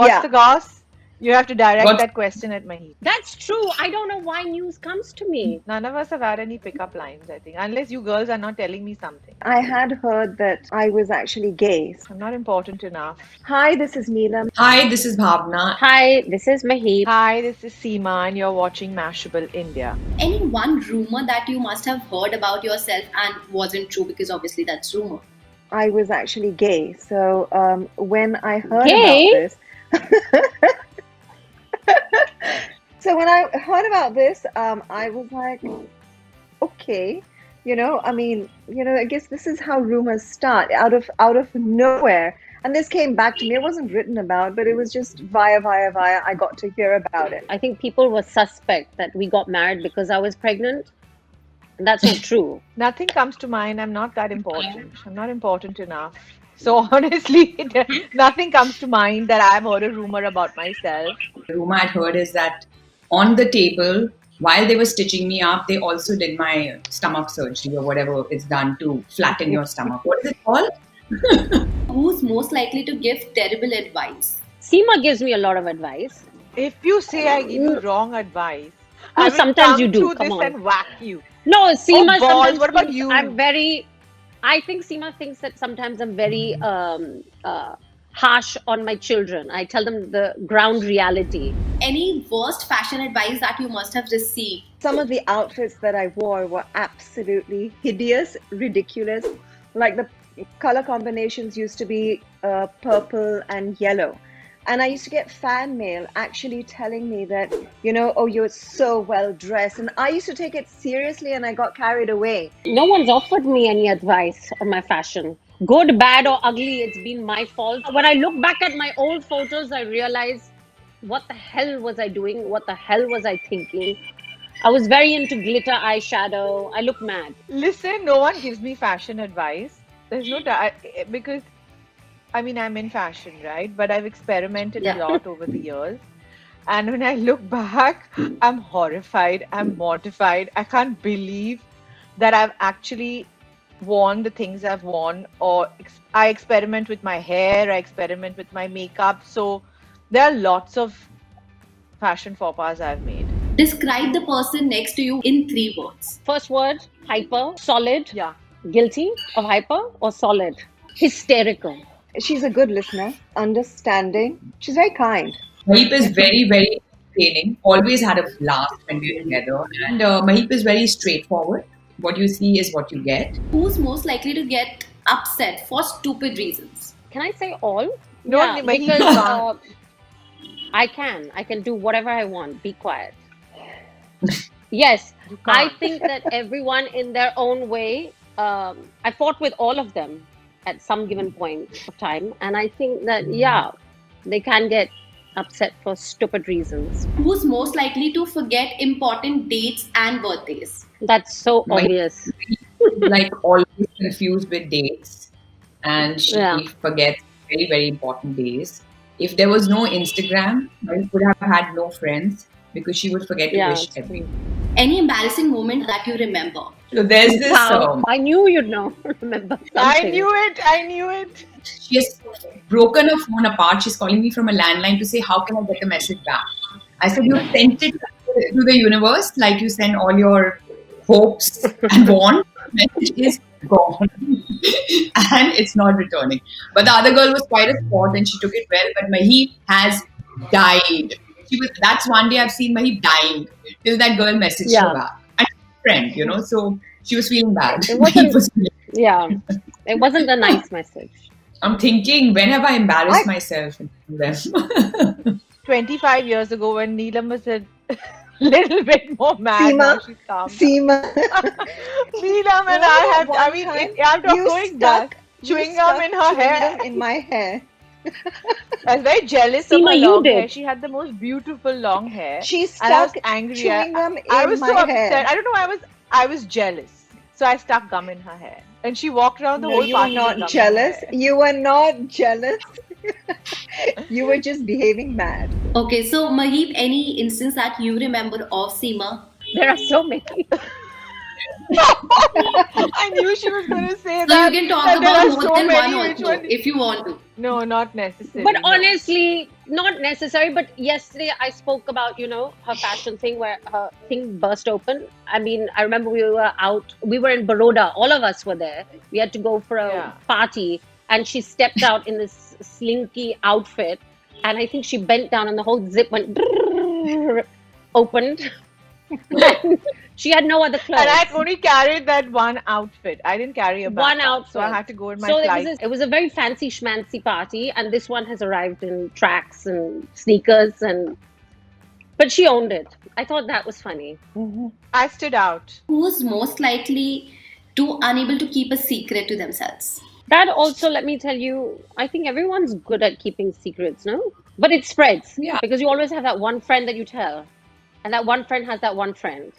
What's Yeah. the goss? You have to direct What's- that question at Mahi. That's true. I don't know why news comes to me. None of us have had any pickup lines, I think, unless you girls are not telling me something. I had heard that I was actually gay. I'm not important enough. Hi, this is Neelam. Hi, this is Bhavna. Hi, this is Maheep. Hi, this is Seema, and you're watching Mashable India. Any one rumor that you must have heard about yourself and wasn't true because obviously that's rumor. I was actually gay. So um, when I heard Gay? about this, so when I heard about this, um, I was like, okay, you know, I mean, you know, I guess this is how rumors start out of out of nowhere. And this came back to me. It wasn't written about, but it was just via, via, via. I got to hear about it. I think people were suspect that we got married because I was pregnant. And that's not true. Nothing comes to mind. I'm not that important. I'm not important enough. So honestly, nothing comes to mind that I've heard a rumor about myself. The rumor I'd heard is that on the table, while they were stitching me up, they also did my stomach surgery or whatever is done to flatten your stomach. What is it called? Who's most likely to give terrible advice? Seema gives me a lot of advice. If you say I give you wrong advice, No, I will sometimes come you do. through Come this on. and whack you. No, Seema Oh, balls. sometimes What about you? I'm very. I think Seema thinks that sometimes I'm very um, uh, harsh on my children. I tell them the ground reality. Any worst fashion advice that you must have received? Some of the outfits that I wore were absolutely hideous, ridiculous. Like the color combinations used to be uh, purple and yellow. And I used to get fan mail actually telling me that, you know, oh, you're so well dressed. And I used to take it seriously and I got carried away. No one's offered me any advice on my fashion. Good, bad, or ugly, it's been my fault. When I look back at my old photos, I realize what the hell was I doing? What the hell was I thinking? I was very into glitter eyeshadow. I look mad. Listen, no one gives me fashion advice. There's no time because I mean I'm in fashion, right? But I've experimented Yeah. a lot over the years. And when I look back, I'm horrified, I'm mortified. I can't believe that I've actually worn the things I've worn, or ex- I experiment with my hair, I experiment with my makeup. So there are lots of fashion faux pas I've made. Describe the person next to you in three words. First word, hyper, solid, Yeah. guilty of hyper, or solid, hysterical. She's a good listener, understanding. She's very kind. Maheep is very, very entertaining. Always had a blast when we were together. And uh, Maheep is very straightforward. What you see is what you get. Who's most likely to get upset for stupid reasons? Can I say all? No, yeah, because uh, I can. I can do whatever I want. Be quiet. yes, I think that everyone in their own way. Um, I fought with all of them at some given mm. point of time, and I think that mm. yeah, they can get upset for stupid reasons. Who's most likely to forget important dates and birthdays? That's so My- obvious. like always confused with dates. And she Yeah. forgets very, very important days. If there was no Instagram, I would have had no friends because she would forget to Yeah, wish it's everyone. Any embarrassing moment that you remember? So there's this. Wow, Um, I knew you'd know. Remember? I knew it. I knew it. she has broken her phone apart. She's calling me from a landline to say, How can I get the message back? I said, You sent it to the universe like you send all your hopes and want. Message is gone and it's not returning. But the other girl was quite a sport and she took it well. But Mahi has died. She was that's one day I've seen Mahi dying till that girl messaged Yeah. her back. And she's a friend, you know, so she was feeling bad. It wasn't- was feeling- Yeah, it wasn't a nice message. I'm thinking, when have I embarrassed I- myself in them? 25 years ago when Neelam was a little bit more mad. Seema, now she's calm. Seema, Neelam and You I know, had, I mean, time I'm you going back. stuck you Chewing gum stuck in her hair. in my hair. I was very jealous Seema, of her long did. hair. She had the most beautiful long hair. She and I was stuck angry. chewing I, gum in I was my so upset. hair. I don't know. Why I was I was jealous. So I stuck gum in her hair, and she walked around the no, whole you party with gum not jealous. You were not jealous. you were just behaving mad. Okay, so Maheep, any instance that you remember of Seema? There are so many. I knew she was going to say So that. you can talk about more so than many, one which also one- if you want to. No, not necessary. But no. honestly, not necessary. But yesterday I spoke about, you know, her fashion thing where her thing burst open. I mean, I remember we were out, we were in Baroda, all of us were there. We had to go for a Yeah. party, and she stepped out in this slinky outfit. And I think she bent down, and the whole zip went opened. she had no other clothes. And I had only carried that one outfit. I didn't carry a One outfit. So I had to go in my so it was, a, it was a very fancy schmancy party, and this one has arrived in tracks and sneakers, and but she owned it. I thought that was funny. Mm-hmm. I stood out. Who's most likely to unable to keep a secret to themselves? That also, let me tell you, I think everyone's good at keeping secrets, no? But it spreads Yeah. because you always have that one friend that you tell, and that one friend has that one friend.